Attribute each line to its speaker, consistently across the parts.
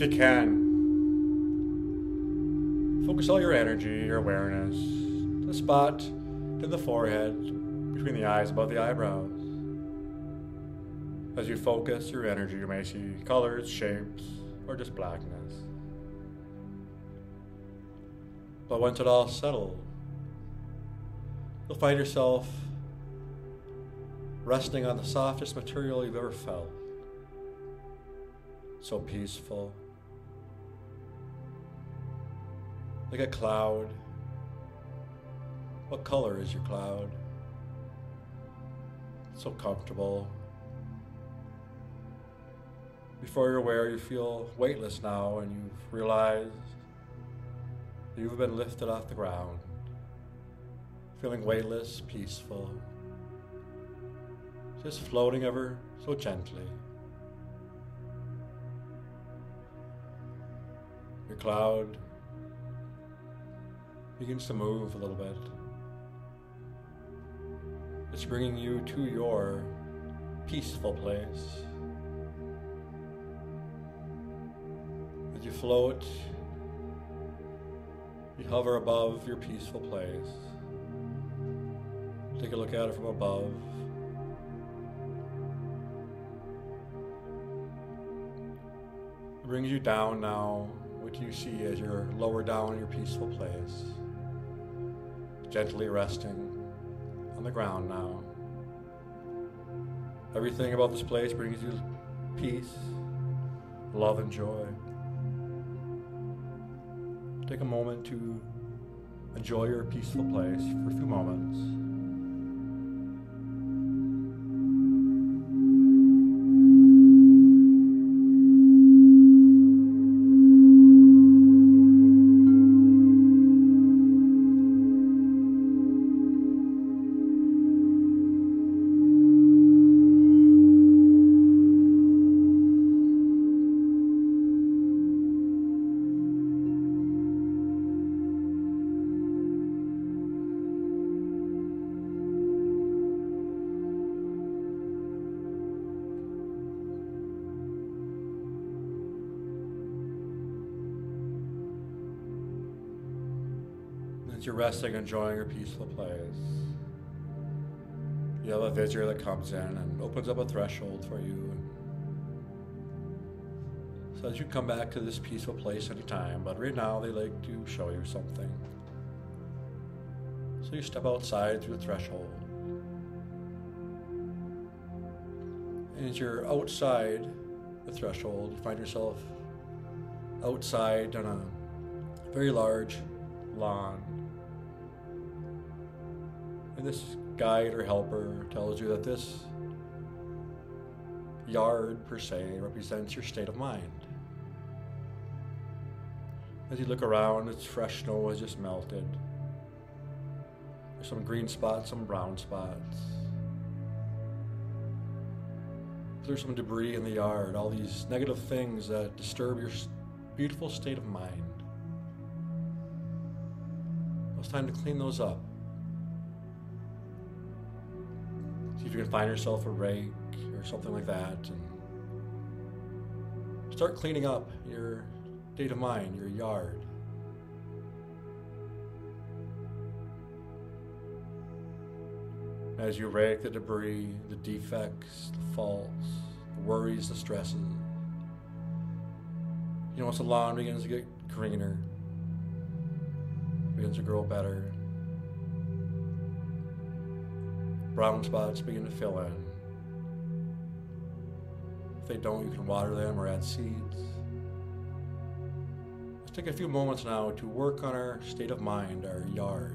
Speaker 1: if you can, focus all your energy, your awareness, the spot in the forehead, between the eyes, above the eyebrows. As you focus your energy, you may see colors, shapes, or just blackness. But once it all settles, you'll find yourself resting on the softest material you've ever felt. So peaceful. Like a cloud. What color is your cloud? So comfortable. Before you're aware, you feel weightless now and you've realized that you've been lifted off the ground. Feeling weightless, peaceful. Just floating ever so gently. Your cloud begins to move a little bit. It's bringing you to your peaceful place. As you float, you hover above your peaceful place. Take a look at it from above. It brings you down now, what you see as you're lower down in your peaceful place. Gently resting on the ground now. Everything about this place brings you peace, love, and joy. Take a moment to enjoy your peaceful place for a few moments. You're resting, enjoying your peaceful place, you have a visitor that comes in and opens up a threshold for you. So as you come back to this peaceful place anytime, but right now they like to show you something. So you step outside through the threshold. And as you're outside the threshold, you find yourself outside on a very large lawn. And this guide or helper tells you that this yard, per se, represents your state of mind. As you look around, it's fresh snow has just melted. There's some green spots, some brown spots. There's some debris in the yard, all these negative things that disturb your beautiful state of mind. It's time to clean those up. You can find yourself a rake or something like that and start cleaning up your state of mind, your yard. As you rake the debris, the defects, the faults, the worries, the stresses, you know, once the lawn begins to get greener, begins to grow better, brown spots begin to fill in. If they don't, you can water them or add seeds. Let's take a few moments now to work on our state of mind, our yard.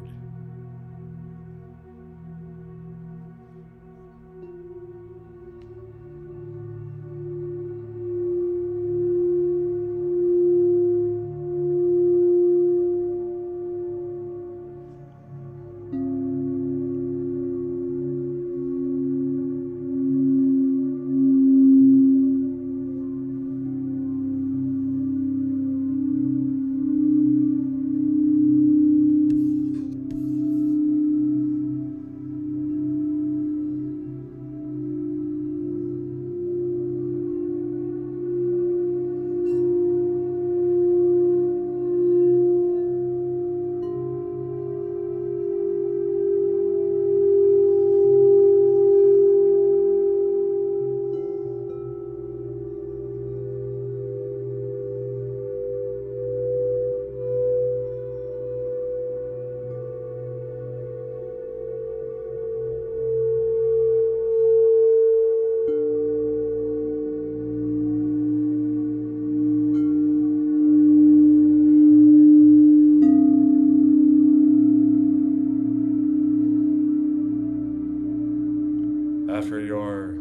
Speaker 1: After your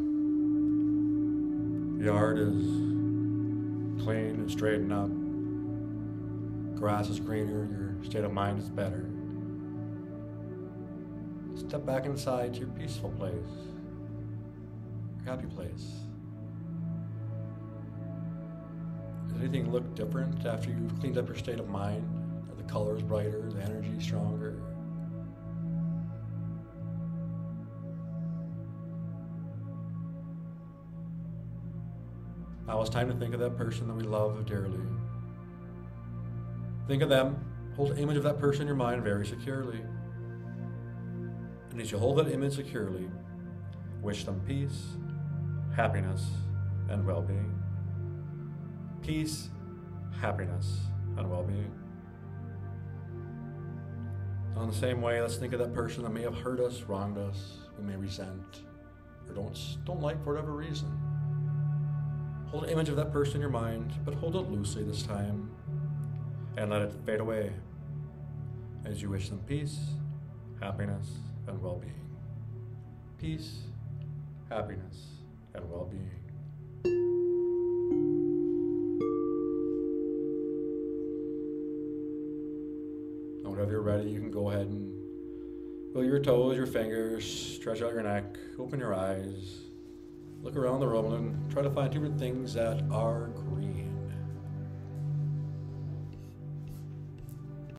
Speaker 1: yard is clean and straightened up, grass is greener, your state of mind is better. Step back inside to your peaceful place, your happy place. Does anything look different after you've cleaned up your state of mind? Are the colors brighter, the energy stronger? Now it's time to think of that person that we love dearly. Think of them, hold an image of that person in your mind very securely. And as you hold that image securely, wish them peace, happiness, and well being. Peace, happiness, and well being. In the same way, let's think of that person that may have hurt us, wronged us, we may resent, or don't, don't like for whatever reason. Hold an image of that person in your mind, but hold it loosely this time and let it fade away as you wish them peace, happiness, and well being. Peace, happiness, and well being. Whenever you're ready, you can go ahead and feel your toes, your fingers, stretch out your neck, open your eyes, look around the room, and try to find different things that are green.